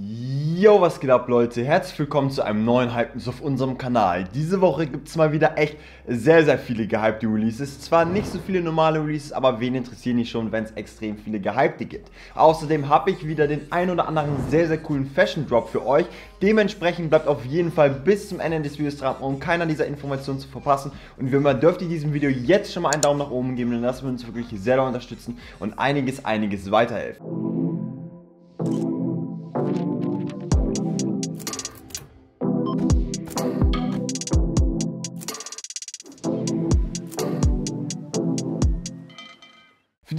Yo, was geht ab, Leute? Herzlich willkommen zu einem neuen Hype News auf unserem Kanal. Diese Woche gibt es mal wieder echt sehr, sehr viele gehypte Releases. Zwar nicht so viele normale Releases, aber wen interessieren die schon, wenn es extrem viele gehypte gibt. Außerdem habe ich wieder den ein oder anderen sehr, sehr coolen Fashion Drop für euch. Dementsprechend bleibt auf jeden Fall bis zum Ende des Videos dran, um keiner dieser Informationen zu verpassen. Und wie immer dürft ihr diesem Video jetzt schon mal einen Daumen nach oben geben, denn das würde uns wirklich sehr unterstützen und einiges, einiges weiterhelfen.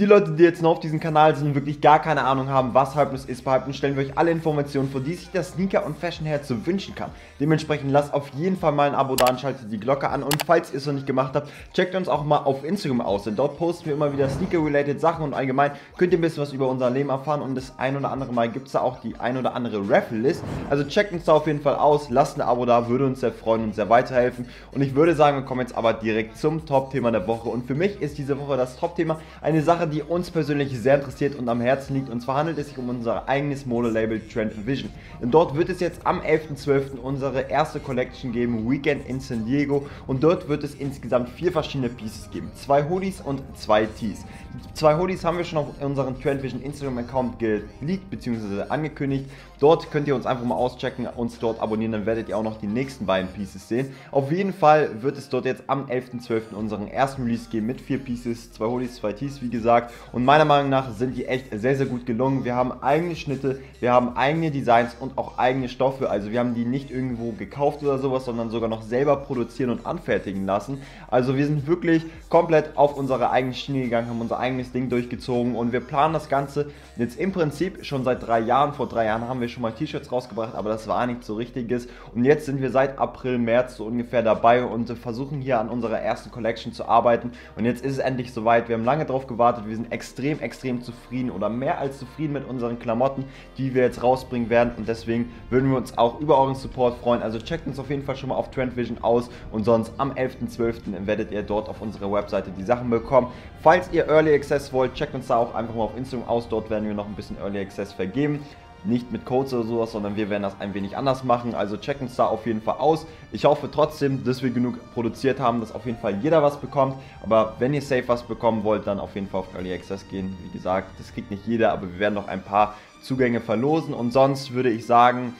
Die Leute, die jetzt noch auf diesem Kanal sind und wirklich gar keine Ahnung haben, was Hypeness ist, behalten, stellen wir euch alle Informationen vor, die sich der Sneaker- und Fashion-Herz so wünschen kann. Dementsprechend lasst auf jeden Fall mal ein Abo da und schaltet die Glocke an. Und falls ihr es noch nicht gemacht habt, checkt uns auch mal auf Instagram aus, denn dort posten wir immer wieder Sneaker-related Sachen und allgemein könnt ihr ein bisschen was über unser Leben erfahren und das ein oder andere Mal gibt es da auch die ein oder andere Raffle-List. Also checkt uns da auf jeden Fall aus, lasst ein Abo da, würde uns sehr freuen und sehr weiterhelfen. Und ich würde sagen, wir kommen jetzt aber direkt zum Top-Thema der Woche. Und für mich ist diese Woche das Top-Thema eine Sache, die uns persönlich sehr interessiert und am Herzen liegt. Und zwar handelt es sich um unser eigenes Modelabel Trend Vision. Denn dort wird es jetzt am 11.12. unsere erste Collection geben, Weekend in San Diego. Und dort wird es insgesamt vier verschiedene Pieces geben. Zwei Hoodies und zwei Tees. Die zwei Hoodies haben wir schon auf unserem Trend Vision Instagram Account geleakt bzw. angekündigt. Dort könnt ihr uns einfach mal auschecken, uns dort abonnieren, dann werdet ihr auch noch die nächsten beiden Pieces sehen. Auf jeden Fall wird es dort jetzt am 11.12. unseren ersten Release geben mit vier Pieces, zwei Hoodies, zwei Tees, wie gesagt. Und meiner Meinung nach sind die echt sehr, sehr gut gelungen. Wir haben eigene Schnitte, wir haben eigene Designs und auch eigene Stoffe. Also wir haben die nicht irgendwo gekauft oder sowas, sondern sogar noch selber produzieren und anfertigen lassen. Also wir sind wirklich komplett auf unsere eigene Schiene gegangen, haben unser eigenes Ding durchgezogen und wir planen das Ganze jetzt im Prinzip schon seit drei Jahren. Vor drei Jahren haben wir schon mal T-Shirts rausgebracht, aber das war nichts so richtiges. Und jetzt sind wir seit April, März so ungefähr dabei und versuchen hier an unserer ersten Collection zu arbeiten. Und jetzt ist es endlich soweit. Wir haben lange darauf gewartet. Wir sind extrem, extrem zufrieden oder mehr als zufrieden mit unseren Klamotten, die wir jetzt rausbringen werden. Und deswegen würden wir uns auch über euren Support freuen. Also checkt uns auf jeden Fall schon mal auf Trendvision aus und sonst am 11.12. werdet ihr dort auf unserer Webseite die Sachen bekommen. Falls ihr Early Access wollt, checkt uns da auch einfach mal auf Instagram aus. Dort werden wir noch ein bisschen Early Access vergeben nicht mit Codes oder sowas, sondern wir werden das ein wenig anders machen. Also checken uns da auf jeden Fall aus. Ich hoffe trotzdem, dass wir genug produziert haben, dass auf jeden Fall jeder was bekommt. Aber wenn ihr safe was bekommen wollt, dann auf jeden Fall auf Access gehen. Wie gesagt, das kriegt nicht jeder, aber wir werden noch ein paar Zugänge verlosen. Und sonst würde ich sagen,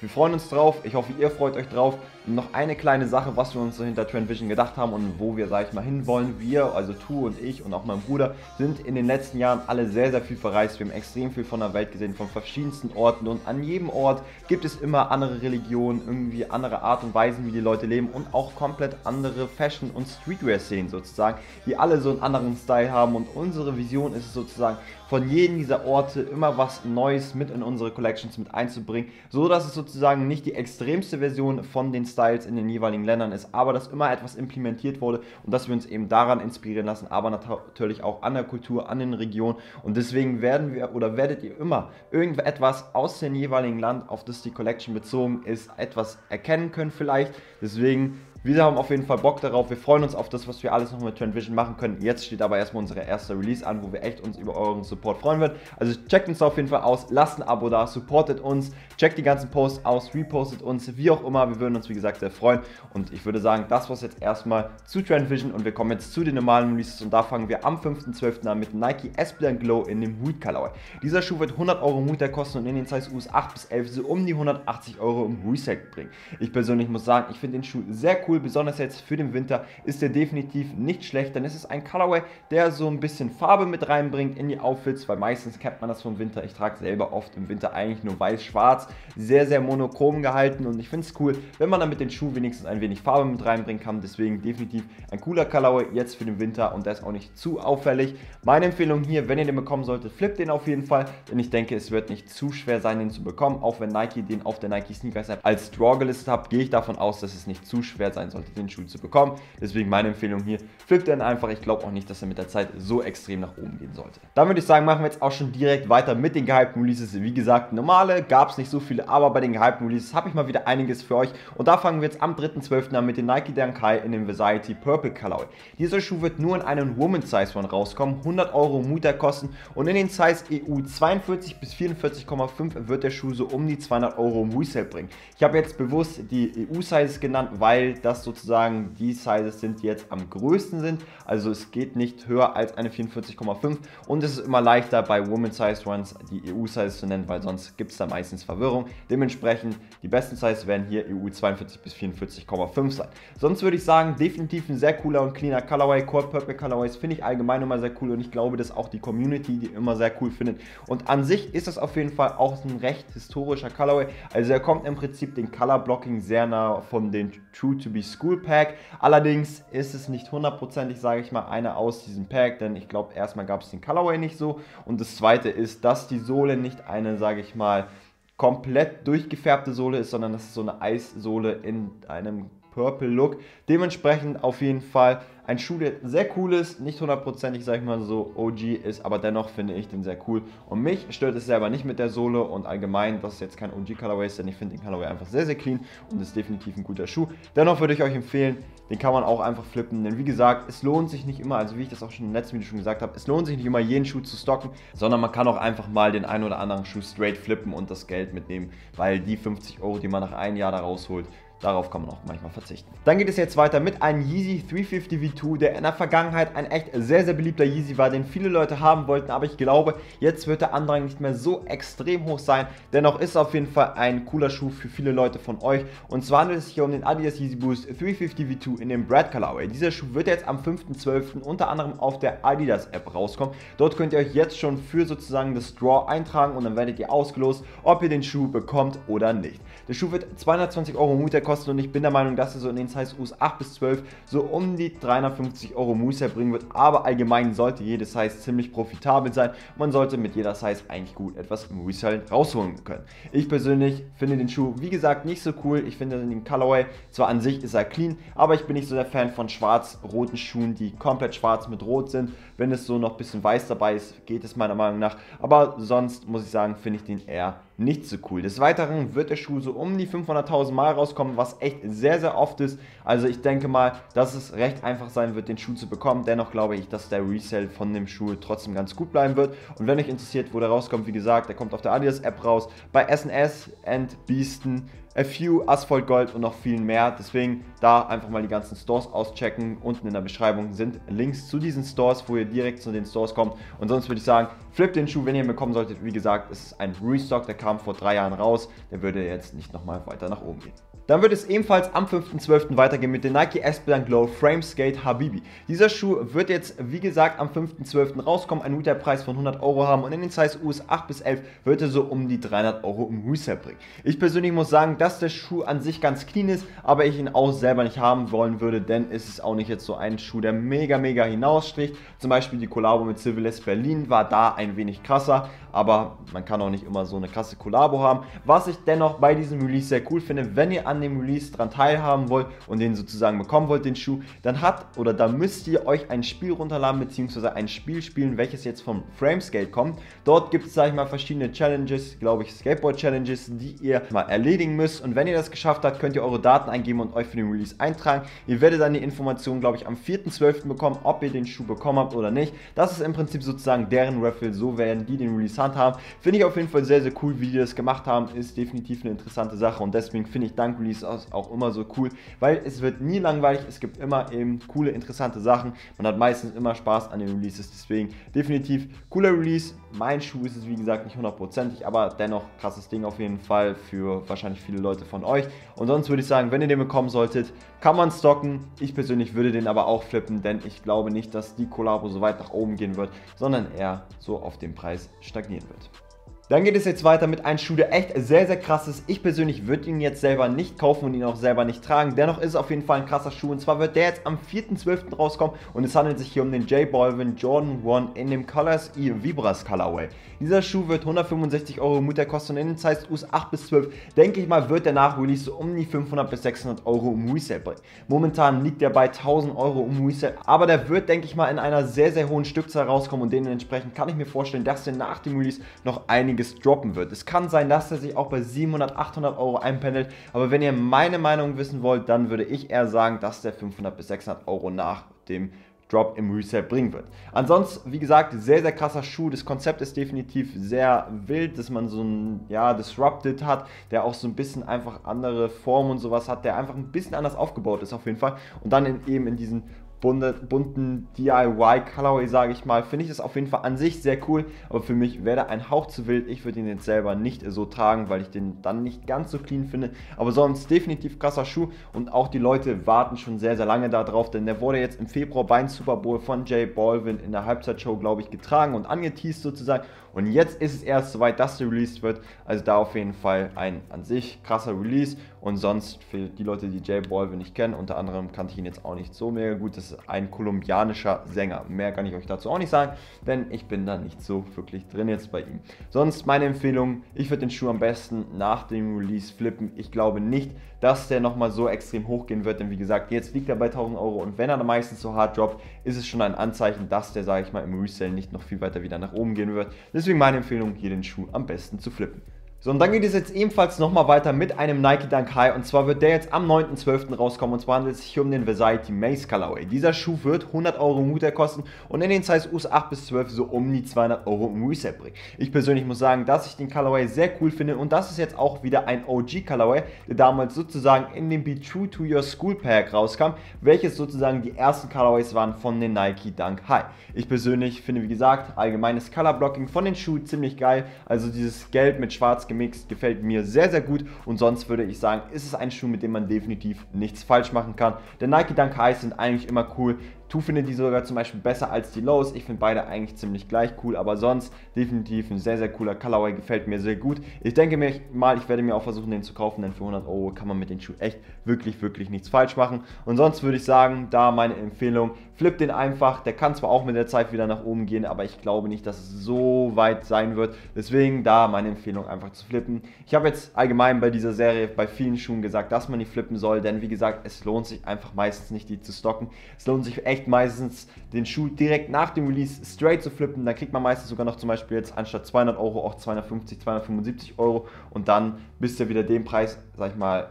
wir freuen uns drauf. Ich hoffe, ihr freut euch drauf. noch eine kleine Sache, was wir uns so hinter Trend Vision gedacht haben und wo wir, sag ich mal, hinwollen. Wir, also Tu und ich und auch mein Bruder, sind in den letzten Jahren alle sehr, sehr viel verreist. Wir haben extrem viel von der Welt gesehen, von verschiedensten Orten. Und an jedem Ort gibt es immer andere Religionen, irgendwie andere Art und Weisen, wie die Leute leben und auch komplett andere Fashion- und Streetwear-Szenen sozusagen, die alle so einen anderen Style haben. Und unsere Vision ist es sozusagen, von jedem dieser Orte immer was Neues mit in unsere Collections mit einzubringen, so dass es sozusagen nicht die extremste Version von den Styles in den jeweiligen Ländern ist, aber dass immer etwas implementiert wurde und dass wir uns eben daran inspirieren lassen, aber natürlich auch an der Kultur, an den Regionen und deswegen werden wir oder werdet ihr immer irgendetwas aus dem jeweiligen Land, auf das die Collection bezogen ist, etwas erkennen können vielleicht. Deswegen wir haben auf jeden Fall Bock darauf. Wir freuen uns auf das, was wir alles noch mit Trend Vision machen können. Jetzt steht aber erstmal unsere erste Release an, wo wir echt uns über euren Support freuen würden. Also checkt uns auf jeden Fall aus, lasst ein Abo da, supportet uns, checkt die ganzen Posts aus, repostet uns, wie auch immer. Wir würden uns, wie gesagt, sehr freuen. Und ich würde sagen, das war es jetzt erstmal zu Trend Vision und wir kommen jetzt zu den normalen Releases und da fangen wir am 5.12. an mit Nike Esplan Glow in dem Wheat Colorway. Dieser Schuh wird 100 Euro im kosten und in den Size US 8 bis 11 so um die 180 Euro im Resale bringen. Ich persönlich muss sagen, ich finde den Schuh sehr cool, besonders jetzt für den Winter ist der definitiv nicht schlecht, denn es ist ein Colorway, der so ein bisschen Farbe mit reinbringt in die Outfits, weil meistens kennt man das vom Winter. Ich trage selber oft im Winter eigentlich nur weiß-schwarz, sehr, sehr monochrom gehalten und ich finde es cool, wenn man dann mit den Schuhen wenigstens ein wenig Farbe mit reinbringen kann. Deswegen definitiv ein cooler Colorway jetzt für den Winter und der ist auch nicht zu auffällig. Meine Empfehlung hier, wenn ihr den bekommen solltet, flippt den auf jeden Fall, denn ich denke, es wird nicht zu schwer sein, den zu bekommen. Auch wenn Nike den auf der Nike Sneakers App als Draw gelistet hat, gehe ich davon aus, dass es nicht zu schwer sein solltet, den Schuh zu bekommen. Deswegen meine Empfehlung hier, flippt den einfach. Ich glaube auch nicht, dass er mit der Zeit so extrem nach oben gehen sollte. Dann würde ich sagen, machen wir jetzt auch schon direkt weiter mit den gehypten Releases. Wie gesagt, normale gab es nicht so viele, aber bei den gehypten Releases habe ich mal wieder einiges für euch. Und da fangen wir jetzt am 3.12. an mit dem Nike Dankai in dem Variety Purple Colorway. Dieser Schuh wird nur in einem Woman Size One rauskommen, 100 Euro Mutter kosten und in den Size EU 42 bis 44,5 wird der Schuh so um die 200 Euro im Resale bringen. Ich habe jetzt bewusst die EU-Sizes genannt, weil das sozusagen die Sizes sind, die jetzt am größten sind. Also es geht nicht höher als eine 44,5 und es ist immer leichter bei Woman Size Ones die EU-Sizes zu nennen, weil sonst gibt es da meistens Verwirrung. Dementsprechend die besten Sizes werden hier EU 42 bis 44,5 sein. Sonst würde ich sagen, definitiv ein sehr cooler und cleaner Colorway. Core Purple Colorways finde ich allgemein immer sehr cool und ich glaube, dass auch die Community die immer sehr cool findet. Und an sich ist das auf jeden Fall auch ein recht historischer Colorway. Also er kommt im Prinzip den Color Blocking sehr nah von den True to be School Pack. Allerdings ist es nicht hundertprozentig, sage ich mal, einer aus diesem Pack, denn ich glaube, erstmal gab es den Colorway nicht so. Und das zweite ist, dass die Sohle nicht eine, sage ich mal, komplett durchgefärbte Sohle ist, sondern dass es so eine Eissohle in einem Purple Look. Dementsprechend auf jeden Fall ein Schuh, der sehr cool ist, nicht hundertprozentig, sag ich mal so, OG ist, aber dennoch finde ich den sehr cool. Und mich stört es selber nicht mit der Sohle und allgemein, dass es jetzt kein OG-Colorway ist, denn ich finde den Colorway einfach sehr, sehr clean und ist definitiv ein guter Schuh. Dennoch würde ich euch empfehlen, den kann man auch einfach flippen, denn wie gesagt, es lohnt sich nicht immer, also wie ich das auch schon im letzten Video schon gesagt habe, es lohnt sich nicht immer jeden Schuh zu stocken, sondern man kann auch einfach mal den einen oder anderen Schuh straight flippen und das Geld mitnehmen, weil die 50 Euro, die man nach einem Jahr da rausholt, Darauf kann man auch manchmal verzichten. Dann geht es jetzt weiter mit einem Yeezy 350 V2, der in der Vergangenheit ein echt sehr, sehr beliebter Yeezy war, den viele Leute haben wollten, aber ich glaube, jetzt wird der Andrang nicht mehr so extrem hoch sein. Dennoch ist auf jeden Fall ein cooler Schuh für viele Leute von euch. Und zwar handelt es sich hier um den Adidas Yeezy Boost 350 V2 in dem Brad Colorway. Dieser Schuh wird jetzt am 5.12. unter anderem auf der Adidas App rauskommen. Dort könnt ihr euch jetzt schon für sozusagen das Draw eintragen und dann werdet ihr ausgelost, ob ihr den Schuh bekommt oder nicht. Der Schuh wird 220 Euro Mutter kosten und ich bin der Meinung, dass er so in den Size US 8 bis 12 so um die 350 Euro Mutter bringen wird. Aber allgemein sollte jede Size ziemlich profitabel sein. Man sollte mit jeder Size eigentlich gut etwas Resell rausholen können. Ich persönlich finde den Schuh, wie gesagt, nicht so cool. Ich finde den Colorway, zwar an sich ist er clean, aber ich bin nicht so der Fan von schwarz-roten Schuhen, die komplett schwarz mit rot sind. Wenn es so noch ein bisschen weiß dabei ist, geht es meiner Meinung nach. Aber sonst muss ich sagen, finde ich den eher nicht so cool. Des Weiteren wird der Schuh so um die 500.000 Mal rauskommen, was echt sehr, sehr oft ist. Also ich denke mal, dass es recht einfach sein wird, den Schuh zu bekommen. Dennoch glaube ich, dass der Resale von dem Schuh trotzdem ganz gut bleiben wird. Und wenn euch interessiert, wo der rauskommt, wie gesagt, der kommt auf der Adidas App raus, bei SNS and Beasten A Few, Asphalt Gold und noch viel mehr. Deswegen da einfach mal die ganzen Stores auschecken. Unten in der Beschreibung sind Links zu diesen Stores, wo ihr direkt zu den Stores kommt. Und sonst würde ich sagen, flippt den Schuh, wenn ihr ihn bekommen solltet. Wie gesagt, es ist ein Restock, der kam vor drei Jahren raus. Der würde jetzt nicht nochmal weiter nach oben gehen. Dann wird es ebenfalls am 5.12. weitergehen mit dem Nike Esplanade Glow Frame Skate Habibi. Dieser Schuh wird jetzt, wie gesagt, am 5.12. rauskommen, einen Retailpreis von 100 Euro haben und in den Size US 8 bis 11 wird er so um die 300 Euro im Resale bringen. Ich persönlich muss sagen, dass der Schuh an sich ganz clean ist, aber ich ihn auch selber nicht haben wollen würde, denn es ist auch nicht jetzt so ein Schuh, der mega, mega hinausstricht. Zum Beispiel die Kollabo mit Civiles Berlin war da ein wenig krasser, aber man kann auch nicht immer so eine krasse Kollabo haben. Was ich dennoch bei diesem Release sehr cool finde, wenn ihr an dem Release dran teilhaben wollt und den sozusagen bekommen wollt, den Schuh, dann hat oder da müsst ihr euch ein Spiel runterladen bzw. ein Spiel spielen, welches jetzt vom Framescale kommt. Dort gibt es, sage ich mal, verschiedene Challenges, glaube ich, Skateboard-Challenges, die ihr mal erledigen müsst. Und wenn ihr das geschafft habt, könnt ihr eure Daten eingeben und euch für den Release eintragen. Ihr werdet dann die Informationen, glaube ich, am 4.12. bekommen, ob ihr den Schuh bekommen habt oder nicht. Das ist im Prinzip sozusagen deren Raffle, so werden die den Release handhaben. Finde ich auf jeden Fall sehr, sehr cool, wie die das gemacht haben. Ist definitiv eine interessante Sache und deswegen finde ich Dank Release auch immer so cool, weil es wird nie langweilig, es gibt immer eben coole, interessante Sachen. Man hat meistens immer Spaß an den Releases, deswegen definitiv cooler Release. Mein Schuh ist es wie gesagt nicht hundertprozentig, aber dennoch krasses Ding auf jeden Fall für wahrscheinlich viele Leute von euch. Und sonst würde ich sagen, wenn ihr den bekommen solltet, kann man stocken. Ich persönlich würde den aber auch flippen, denn ich glaube nicht, dass die Kollabo so weit nach oben gehen wird, sondern eher so auf dem Preis stagnieren wird. Dann geht es jetzt weiter mit einem Schuh, der echt sehr, sehr krass ist. Ich persönlich würde ihn jetzt selber nicht kaufen und ihn auch selber nicht tragen. Dennoch ist es auf jeden Fall ein krasser Schuh. Und zwar wird der jetzt am 4.12. rauskommen. Und es handelt sich hier um den J Balvin Jordan 1 in dem Colors E Vibras Colorway. Dieser Schuh wird 165 Euro Mutter kosten und in den Size US 8 bis 12, denke ich mal, wird der nach Release so um die 500 bis 600 Euro im Resale bringen. Momentan liegt der bei 1000 Euro im Resale, aber der wird, denke ich mal, in einer sehr, sehr hohen Stückzahl rauskommen und dementsprechend kann ich mir vorstellen, dass der nach dem Release noch einiges droppen wird. Es kann sein, dass er sich auch bei 700, 800 Euro einpendelt, aber wenn ihr meine Meinung wissen wollt, dann würde ich eher sagen, dass der 500 bis 600 Euro nach dem Drop im Resale bringen wird. Ansonsten, wie gesagt, sehr, sehr krasser Schuh. Das Konzept ist definitiv sehr wild, dass man so ein, ja, Disrupted hat, der auch so ein bisschen einfach andere Formen und sowas hat, der einfach ein bisschen anders aufgebaut ist auf jeden Fall. Und dann in, eben in diesen bunten DIY-Colorway, sage ich mal, finde ich das auf jeden Fall an sich sehr cool. Aber für mich wäre ein Hauch zu wild. Ich würde ihn jetzt selber nicht so tragen, weil ich den dann nicht ganz so clean finde. Aber sonst definitiv krasser Schuh. Und auch die Leute warten schon sehr, sehr lange darauf, denn der wurde jetzt im Februar beim Super Bowl von Jay Baldwin in der Halbzeitshow, glaube ich, getragen und angeteased sozusagen. Und jetzt ist es erst soweit, dass der released wird. Also da auf jeden Fall ein an sich krasser Release. Und sonst für die Leute, die Jay Balvin nicht kennen, unter anderem kannte ich ihn jetzt auch nicht so mega gut. Das ist ein kolumbianischer Sänger. Mehr kann ich euch dazu auch nicht sagen, denn ich bin da nicht so wirklich drin jetzt bei ihm. Sonst meine Empfehlung, ich würde den Schuh am besten nach dem Release flippen. Ich glaube nicht, dass der nochmal so extrem hochgehen wird, denn wie gesagt, jetzt liegt er bei 1000 Euro und wenn er meistens so hart droppt, ist es schon ein Anzeichen, dass der, sage ich mal, im Resale nicht noch viel weiter wieder nach oben gehen wird. Deswegen meine Empfehlung, hier den Schuh am besten zu flippen. So, und dann geht es jetzt ebenfalls nochmal weiter mit einem Nike Dunk High. Und zwar wird der jetzt am 9.12. rauskommen. Und zwar handelt es sich um den Versailles Mace Colorway. Dieser Schuh wird 100 Euro Mutter kosten und in den Size US 8 bis 12 so um die 200 Euro im Reset bringen. Ich persönlich muss sagen, dass ich den Colorway sehr cool finde. Und das ist jetzt auch wieder ein OG Colorway, der damals sozusagen in dem Be True to Your School Pack rauskam, welches sozusagen die ersten Colorways waren von den Nike Dunk High. Ich persönlich finde, wie gesagt, allgemeines Color Blocking von den Schuhen ziemlich geil. Also dieses Gelb mit Schwarz gemixt gefällt mir sehr, sehr gut. Und sonst würde ich sagen, ist es ein Schuh, mit dem man definitiv nichts falsch machen kann. Der Nike Dunk Highs sind eigentlich immer cool. Tu findet die sogar zum Beispiel besser als die Lows. Ich finde beide eigentlich ziemlich gleich cool, aber sonst definitiv ein sehr, sehr cooler Colorway, gefällt mir sehr gut. Ich denke mir mal, ich werde mir auch versuchen, den zu kaufen, denn für 100 Euro kann man mit den Schuh echt wirklich, wirklich nichts falsch machen. Und sonst würde ich sagen, da meine Empfehlung, flip den einfach. Der kann zwar auch mit der Zeit wieder nach oben gehen, aber ich glaube nicht, dass es so weit sein wird. Deswegen da meine Empfehlung, einfach zu flippen. Ich habe jetzt allgemein bei dieser Serie bei vielen Schuhen gesagt, dass man die flippen soll, denn wie gesagt, es lohnt sich einfach meistens nicht, die zu stocken. Es lohnt sich echt echt meistens den Schuh direkt nach dem Release straight zu flippen. Dann kriegt man meistens sogar noch zum Beispiel jetzt anstatt 200 Euro auch 250, 275 Euro und dann bis er wieder den Preis, sag ich mal,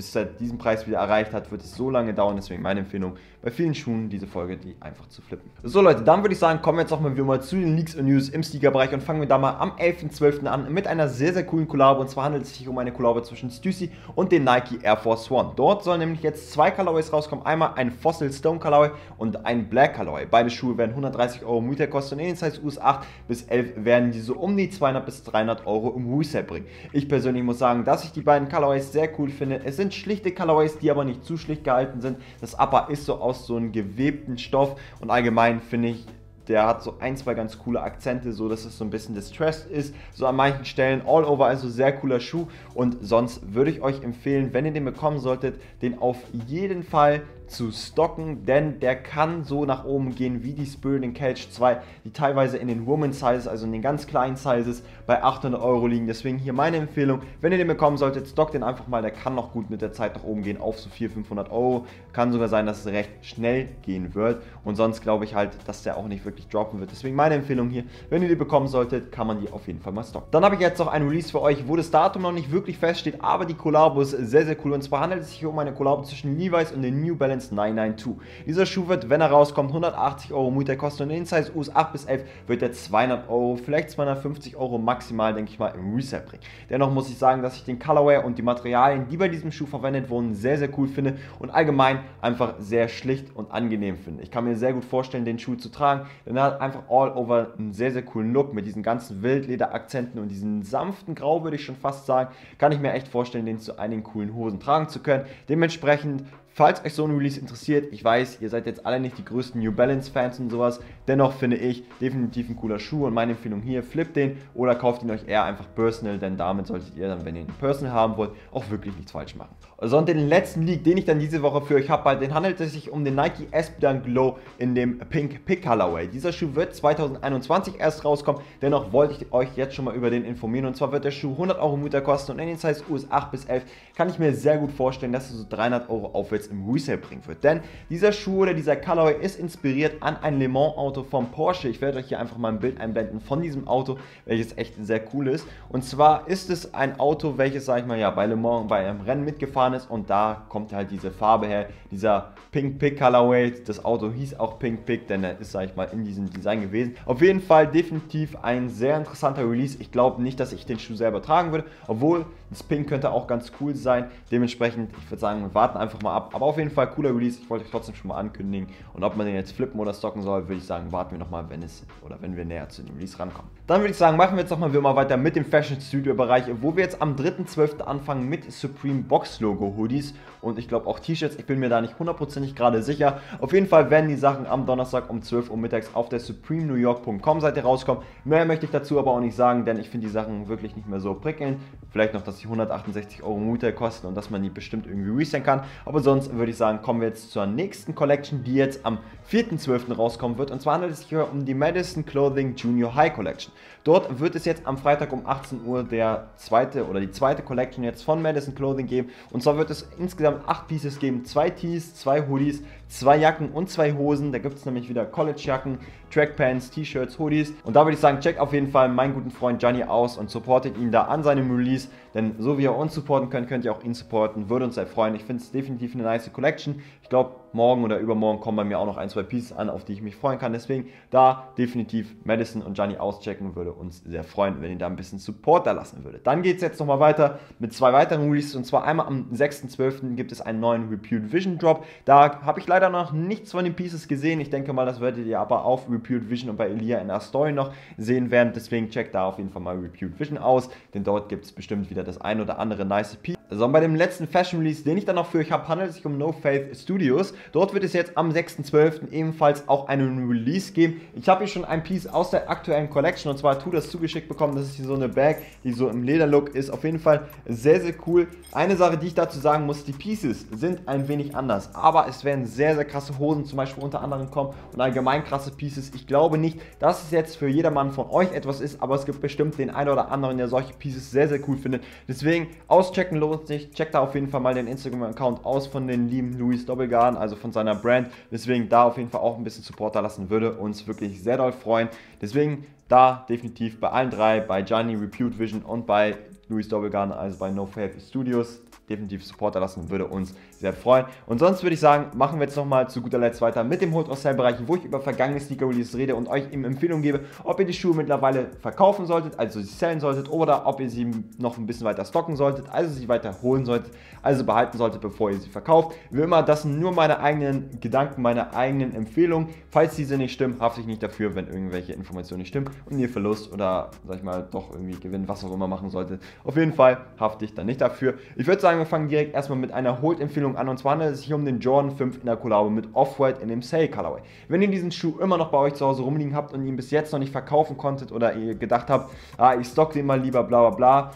bis er diesen Preis wieder erreicht hat, wird es so lange dauern. Deswegen meine Empfehlung, bei vielen Schuhen diese Folge, die einfach zu flippen. So Leute, dann würde ich sagen, kommen wir jetzt auch mal wieder mal zu den Leaks und News im Sneaker-Bereich und fangen wir da mal am 11.12. an mit einer sehr, sehr coolen Collabo. Und zwar handelt es sich um eine Collabo zwischen Stussy und den Nike Air Force One. Dort sollen nämlich jetzt zwei Colorways rauskommen. Einmal ein Fossil Stone Colorway und ein Black Colorway. Beide Schuhe werden 130 Euro Mutter kosten und in den Size US 8 bis 11 werden die so um die 200 bis 300 Euro im Resale bringen. Ich persönlich muss sagen, dass ich die beiden Colorways sehr cool finde. Es sind schlichte Colorways, Colorways, die aber nicht zu schlicht gehalten sind. Das Upper ist so aus so einem gewebten Stoff und allgemein finde ich, der hat so ein, zwei ganz coole Akzente, so dass es so ein bisschen distressed ist. So an manchen Stellen all over, also sehr cooler Schuh. Und sonst würde ich euch empfehlen, wenn ihr den bekommen solltet, den auf jeden Fall zu stocken, denn der kann so nach oben gehen wie die Spirit in Cage 2, die teilweise in den Woman Sizes, also in den ganz kleinen Sizes, bei 800 Euro liegen. Deswegen hier meine Empfehlung, wenn ihr den bekommen solltet, stockt den einfach mal, der kann noch gut mit der Zeit nach oben gehen auf so 400, 500 Euro. Kann sogar sein, dass es recht schnell gehen wird und sonst glaube ich halt, dass der auch nicht wirklich droppen wird. Deswegen meine Empfehlung hier, wenn ihr die bekommen solltet, kann man die auf jeden Fall mal stocken. Dann habe ich jetzt noch ein Release für euch, wo das Datum noch nicht wirklich feststeht, aber die Collabo ist sehr, sehr cool und zwar handelt es sich um eine Collabo zwischen Levi's und den New Balance Balance 992. Dieser Schuh wird, wenn er rauskommt, 180 Euro Mutter kosten und in Size US 8 bis 11 wird er 200 Euro, vielleicht 250 Euro maximal, denke ich mal, im Resale bringen. Dennoch muss ich sagen, dass ich den Colorway und die Materialien, die bei diesem Schuh verwendet wurden, sehr, sehr cool finde und allgemein einfach sehr schlicht und angenehm finde. Ich kann mir sehr gut vorstellen, den Schuh zu tragen, denn er hat einfach all over einen sehr, sehr coolen Look mit diesen ganzen Wildlederakzenten und diesen sanften Grau, würde ich schon fast sagen. Kann ich mir echt vorstellen, den zu einigen coolen Hosen tragen zu können. Dementsprechend falls euch so ein Release interessiert, ich weiß, ihr seid jetzt alle nicht die größten New Balance Fans und sowas, dennoch finde ich definitiv ein cooler Schuh und meine Empfehlung hier, flippt den oder kauft ihn euch eher einfach personal, denn damit solltet ihr dann, wenn ihr ihn personal haben wollt, auch wirklich nichts falsch machen. Also und den letzten Leak, den ich dann diese Woche für euch habe, den handelt es sich um den Nike SB Dunk Glow in dem Pink Pick Colorway. Dieser Schuh wird 2021 erst rauskommen, dennoch wollte ich euch jetzt schon mal über den informieren und zwar wird der Schuh 100 Euro Mutter kosten und in den Size US 8 bis 11 kann ich mir sehr gut vorstellen, dass er so 300 Euro aufwärts im Resale bringen wird. Denn dieser Schuh oder dieser Colorway ist inspiriert an ein Le Mans Auto vom Porsche. Ich werde euch hier einfach mal ein Bild einblenden von diesem Auto, welches echt sehr cool ist. Und zwar ist es ein Auto, welches, sag ich mal, ja, bei Le Mans bei einem Rennen mitgefahren ist und da kommt halt diese Farbe her, dieser Pink Pick Colorway. Das Auto hieß auch Pink Pick, denn er ist, sag ich mal, in diesem Design gewesen. Auf jeden Fall definitiv ein sehr interessanter Release. Ich glaube nicht, dass ich den Schuh selber tragen würde, obwohl das Pink könnte auch ganz cool sein. Dementsprechend, ich würde sagen, wir warten einfach mal ab. Aber auf jeden Fall cooler Release. Ich wollte euch trotzdem schon mal ankündigen. Und ob man den jetzt flippen oder stocken soll, würde ich sagen, warten wir nochmal, wenn es oder wenn wir näher zu dem Release rankommen. Dann würde ich sagen, machen wir jetzt nochmal mal weiter mit dem Fashion Studio Bereich, wo wir jetzt am 3.12. anfangen mit Supreme Box Logo Hoodies und ich glaube auch T-Shirts. Ich bin mir da nicht hundertprozentig gerade sicher. Auf jeden Fall werden die Sachen am Donnerstag um 12 Uhr mittags auf der supremenewyork.com Seite rauskommen. Mehr möchte ich dazu aber auch nicht sagen, denn ich finde die Sachen wirklich nicht mehr so prickelnd. Vielleicht noch, dass sie 168 Euro Mutter kosten und dass man die bestimmt irgendwie resellen kann. Aber sonst würde ich sagen, kommen wir jetzt zur nächsten Collection, die jetzt am 4.12. rauskommen wird. Und zwar handelt es sich hier um die Madison Clothing Junior High Collection. Dort wird es jetzt am Freitag um 18 Uhr der zweite oder die zweite Collection jetzt von Madison Clothing geben. Und zwar wird es insgesamt 8 Pieces geben. Zwei Tees, zwei Hoodies, zwei Jacken und zwei Hosen. Da gibt es nämlich wieder College-Jacken, Trackpants, T-Shirts, Hoodies. Und da würde ich sagen, checkt auf jeden Fall meinen guten Freund Gianni aus und supportet ihn da an seinem Release. Denn so wie ihr uns supporten könnt, könnt ihr auch ihn supporten. Würde uns sehr freuen. Ich finde es definitiv eine nice Collection. Ich glaube, morgen oder übermorgen kommen bei mir auch noch ein, zwei Pieces an, auf die ich mich freuen kann. Deswegen da definitiv Madison und Gianni auschecken. Würde uns sehr freuen, wenn ihr da ein bisschen Support da lassen würdet. Dann geht es jetzt nochmal weiter mit zwei weiteren Releases. Und zwar einmal am 6.12. gibt es einen neuen Repute Vision Drop. Da habe ich leider noch nichts von den Pieces gesehen. Ich denke mal, das werdet ihr aber auf Repute Vision und bei Elia in der Story noch sehen werden. Deswegen checkt da auf jeden Fall mal Repute Vision aus. Denn dort gibt es bestimmt wieder das ein oder andere nice Piece. So, und bei dem letzten Fashion Release, den ich dann noch für euch habe, handelt es sich um No Faith Studios. Dort wird es jetzt am 6.12. ebenfalls auch einen Release geben. Ich habe hier schon ein Piece aus der aktuellen Collection und zwar Tu das zugeschickt bekommen. Das ist hier so eine Bag, die so im Lederlook ist. Auf jeden Fall sehr, sehr cool. Eine Sache, die ich dazu sagen muss, die Pieces sind ein wenig anders. Aber es werden sehr, sehr krasse Hosen zum Beispiel unter anderem kommen und allgemein krasse Pieces. Ich glaube nicht, dass es jetzt für jedermann von euch etwas ist, aber es gibt bestimmt den einen oder anderen, der solche Pieces sehr, sehr cool findet. Deswegen auschecken lohnt sich. Checkt da auf jeden Fall mal den Instagram-Account aus von den lieben Louis Doppelgarden, also von seiner Brand. Deswegen da auf jeden Fall auch ein bisschen Support da lassen würde uns wirklich sehr doll freuen. Deswegen da definitiv bei allen drei, bei Gianni, Repute Vision und bei Louis Doppelgarden, also bei No Faith Studios, definitiv Supporter lassen, würde uns sehr freuen. Und sonst würde ich sagen, machen wir jetzt nochmal zu guter Letzt weiter mit dem Hold of Sale Bereich, wo ich über vergangene Sneaker Releases rede und euch eben Empfehlungen gebe, ob ihr die Schuhe mittlerweile verkaufen solltet, also sie sellen solltet, oder ob ihr sie noch ein bisschen weiter stocken solltet, also sie weiter holen solltet, also behalten solltet, bevor ihr sie verkauft. Wie immer, das sind nur meine eigenen Gedanken, meine eigenen Empfehlungen. Falls diese nicht stimmen, hafte ich nicht dafür, wenn irgendwelche Informationen nicht stimmen und ihr Verlust oder, sag ich mal, doch irgendwie Gewinn, was auch immer machen solltet. Auf jeden Fall hafte ich dann nicht dafür. Ich würde sagen, wir fangen direkt erstmal mit einer Hold-Empfehlung an. Und zwar handelt es sich um den Jordan 5 in der Kollabo mit Off-White in dem Sale Colorway. Wenn ihr diesen Schuh immer noch bei euch zu Hause rumliegen habt und ihn bis jetzt noch nicht verkaufen konntet oder ihr gedacht habt, ah, ich stock den mal lieber, bla bla bla,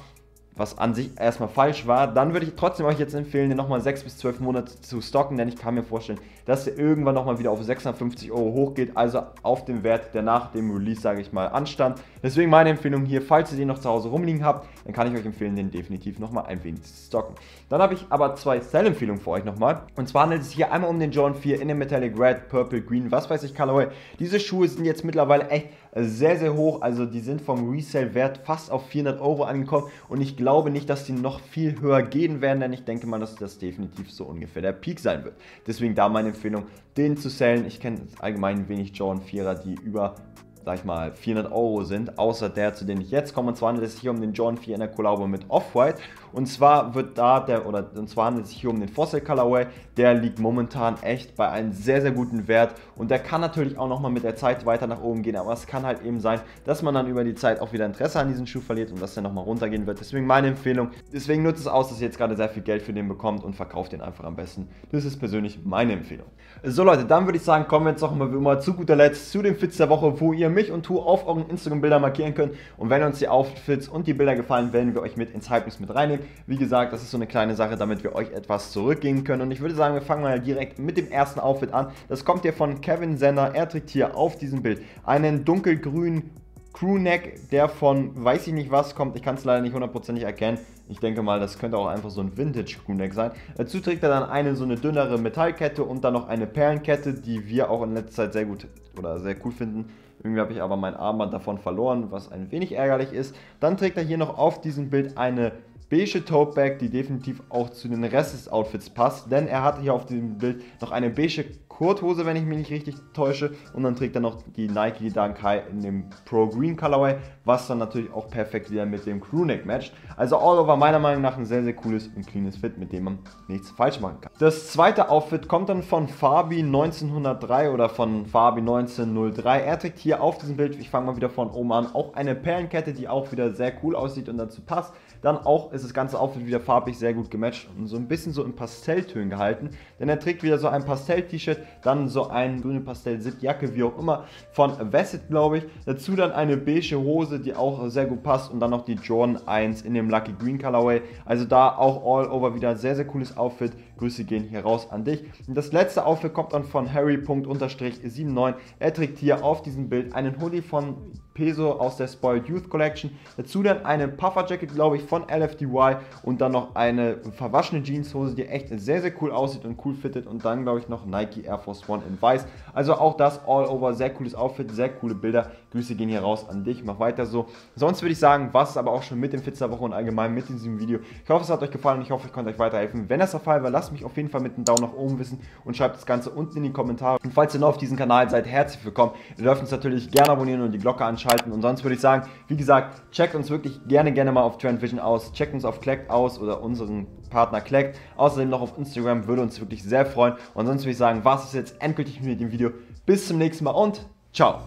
was an sich erstmal falsch war, dann würde ich trotzdem euch jetzt empfehlen, den nochmal 6 bis 12 Monate zu stocken, denn ich kann mir vorstellen, dass der irgendwann nochmal wieder auf 650 Euro hochgeht, also auf dem Wert, der nach dem Release, sage ich mal, anstand. Deswegen meine Empfehlung hier, falls ihr den noch zu Hause rumliegen habt, dann kann ich euch empfehlen, den definitiv nochmal ein wenig zu stocken. Dann habe ich aber zwei Sell-Empfehlungen für euch nochmal. Und zwar handelt es sich hier einmal um den Jordan 4 in dem Metallic Red, Purple, Green, was weiß ich, Colorway. Diese Schuhe sind jetzt mittlerweile echt sehr, sehr hoch. Also die sind vom Resale-Wert fast auf 400 Euro angekommen. Und ich glaube nicht, dass die noch viel höher gehen werden, denn ich denke mal, dass das definitiv so ungefähr der Peak sein wird. Deswegen da meine Empfehlung, den zu sellen. Ich kenne allgemein wenig Jordan 4er, die über sag ich mal, 400 Euro sind, außer der, zu dem ich jetzt komme. Und zwar handelt es sich hier um den Jordan 4 in der Kollabo mit Off-White. Und zwar wird da der, oder und zwar handelt es sich hier um den Fossil Colorway. Der liegt momentan echt bei einem sehr, sehr guten Wert. Und der kann natürlich auch nochmal mit der Zeit weiter nach oben gehen. Aber es kann halt eben sein, dass man dann über die Zeit auch wieder Interesse an diesem Schuh verliert und dass der nochmal runtergehen wird. Deswegen meine Empfehlung. Deswegen nutzt es aus, dass ihr jetzt gerade sehr viel Geld für den bekommt und verkauft den einfach am besten. Das ist persönlich meine Empfehlung. So Leute, dann würde ich sagen, kommen wir jetzt noch mal immer zu guter Letzt zu den Fits der Woche, wo ihr mich und Tu auf euren Instagram-Bildern markieren könnt. Und wenn uns die Outfits und die Bilder gefallen, werden wir euch mit ins Hype mit reinnehmen. Wie gesagt, das ist so eine kleine Sache, damit wir euch etwas zurückgeben können. Und ich würde sagen, wir fangen mal direkt mit dem ersten Outfit an. Das kommt hier von Kevin Senner. Er trägt hier auf diesem Bild einen dunkelgrünen Crewneck, der von weiß ich nicht was kommt. Ich kann es leider nicht hundertprozentig erkennen. Ich denke mal, das könnte auch einfach so ein Vintage Crewneck sein. Dazu trägt er dann eine so eine dünnere Metallkette und dann noch eine Perlenkette, die wir auch in letzter Zeit sehr gut oder sehr cool finden. Irgendwie habe ich aber mein Armband davon verloren, was ein wenig ärgerlich ist. Dann trägt er hier noch auf diesem Bild eine beige Tote die definitiv auch zu den Rest des Outfits passt, denn er hat hier auf diesem Bild noch eine beige Kurthose, wenn ich mich nicht richtig täusche. Und dann trägt er noch die Nike Dunk High in dem Pro Green Colorway, was dann natürlich auch perfekt wieder mit dem Crewneck matcht. Also all over meiner Meinung nach ein sehr, sehr cooles und cleanes Fit, mit dem man nichts falsch machen kann. Das zweite Outfit kommt dann von Fabi 1903 oder von Fabi 1903. Er trägt hier auf diesem Bild, ich fange mal wieder von oben an, auch eine Perlenkette, die auch wieder sehr cool aussieht und dazu passt. Dann auch ist das ganze Outfit wieder farblich sehr gut gematcht und so ein bisschen so in Pastelltönen gehalten, denn er trägt wieder so ein Pastell-T-Shirt dann so eine grüne Pastell-Zip-Jacke, wie auch immer, von Vesset, glaube ich. Dazu dann eine beige Hose, die auch sehr gut passt und dann noch die Jordan 1 in dem Lucky Green Colorway. Also da auch all over wieder sehr, sehr cooles Outfit. Grüße gehen hier raus an dich. Und das letzte Outfit kommt dann von Harry.79. Er trägt hier auf diesem Bild einen Hoodie von Peso aus der Spoiled Youth Collection. Dazu dann eine Puffer Jacket, glaube ich, von LFDY und dann noch eine verwaschene Jeanshose, die echt sehr, sehr cool aussieht und cool fittet und dann, glaube ich, noch Nike Air Force One in weiß. Also auch das all over, sehr cooles Outfit, sehr coole Bilder. Grüße gehen hier raus an dich, mach weiter so. Sonst würde ich sagen, was es aber auch schon mit dem Fitzer Woche und allgemein mit diesem Video. Ich hoffe, es hat euch gefallen und ich hoffe, ich konnte euch weiterhelfen. Wenn das der Fall war, lasst mich auf jeden Fall mit einem Daumen nach oben wissen und schreibt das Ganze unten in die Kommentare. Und falls ihr neu auf diesem Kanal seid, herzlich willkommen. Ihr dürft uns natürlich gerne abonnieren und die Glocke anschalten. Und sonst würde ich sagen, wie gesagt, checkt uns wirklich gerne, gerne mal auf Trendvision aus. Checkt uns auf Clacked aus oder unseren Partner Clacked. Außerdem noch auf Instagram, würde uns wirklich sehr freuen. Und sonst würde ich sagen, was ist jetzt endgültig mit dem Video. Bis zum nächsten Mal und ciao.